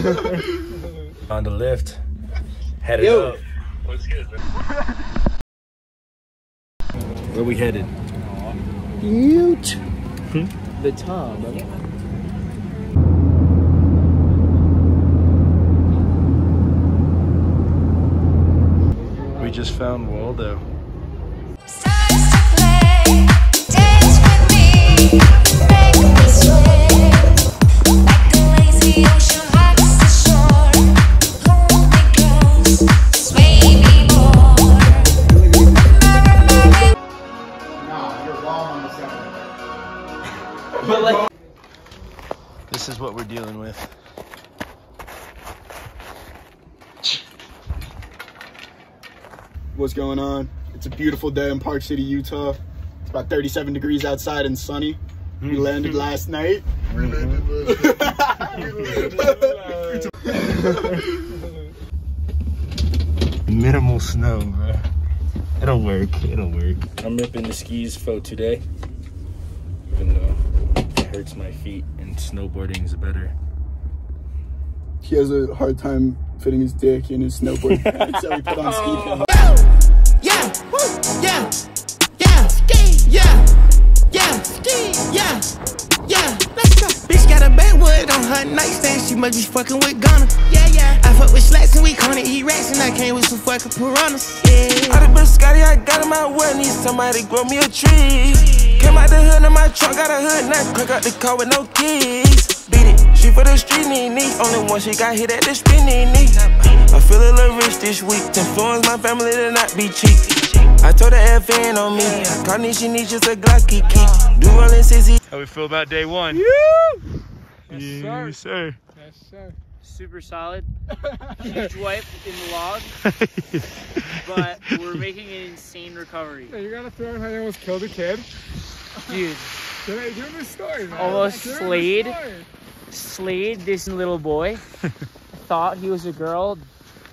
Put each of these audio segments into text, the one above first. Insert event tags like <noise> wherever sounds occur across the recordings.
<laughs> On the lift. Headed Yo. up. What's good, man? Where we headed? Ute. Hmm? The top. We just found Waldo. Starts to play, dance with me, is what we're dealing with. What's going on? It's a beautiful day in Park City, Utah. It's about 37 degrees outside and sunny. We hmm. landed last night. <laughs> Minimal snow, bro. It'll work. It'll work. I'm ripping the skis for today. Even though it hurts my feet and snowboarding is better. he has a hard time fitting his dick in his snowboard <laughs> pants, so we put on ski oh. pants. Yeah, woo, yeah, yeah, ski, yeah, yeah, ski, yeah, yeah, let's go. Bitch got a backwood on her nightstand, she must be fucking with Gunna. Yeah, yeah. I fuck with slacks and we gonna eat rats, and I came with some fucking piranhas. Yeah. All the biscotti I got in my well, need somebody grow me a tree. Came out the hood in my trunk, got a hood, now crack out the car with no keys. Beat it, she for the street, knee, knee. Only one she got hit at the spinny knee. I feel a little rich this week. Influence my family to not be cheap. I told her FN on me. Carnation needs just a Glocky key. Do rolling sissy. How we feel about day one? Yes, sir. sir. Yes, sir. super solid. <laughs> Huge wipe in the log, <laughs> but <laughs> we're making an insane recovery. Hey, you gotta throw in how you almost killed a kid. Dude, Give me, give me the story, man. Almost Give me slayed. slayed this little boy. <laughs> Thought he was a girl.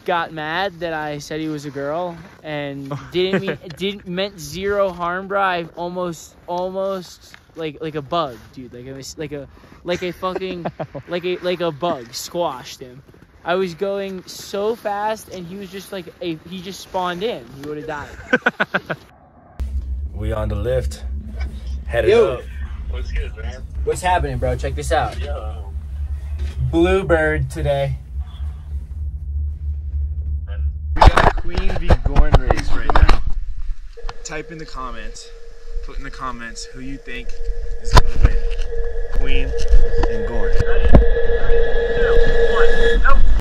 Got mad that I said he was a girl, and didn't mean <laughs> didn't meant zero harm, bro. I almost almost like like a bug, dude. Like a like a like a fucking like a like a bug squashed him. I was going so fast, and he was just like a he just spawned in. He would have died. We on the lift. Headed Yo. up. What's good, man? What's happening, bro? Check this out. Yo. Bluebird today. We got a Queen v Gorn race right now. Type in the comments, put in the comments who you think is gonna win. Queen and Gorn. The girl them skill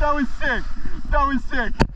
that was sick. That was sick.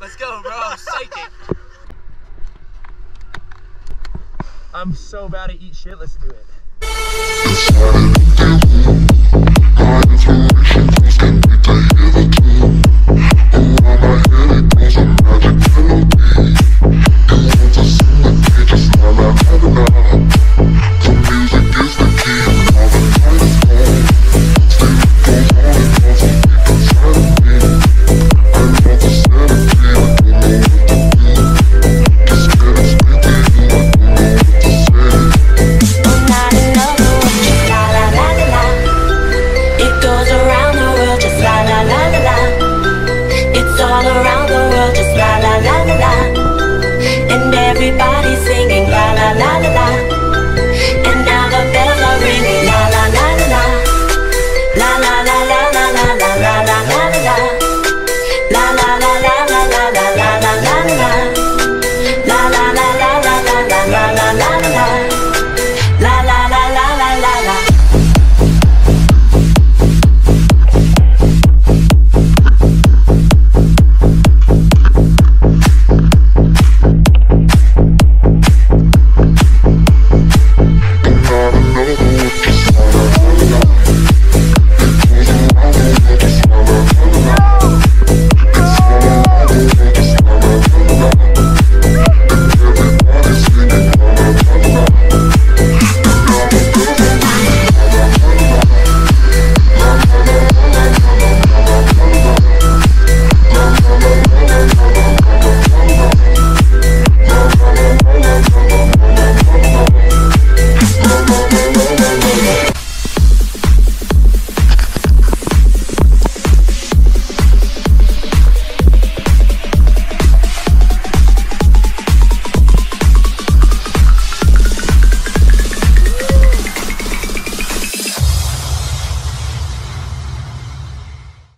Let's go, bro. I'm psychic. I'm so bad at eat shit. Let's do it. all around.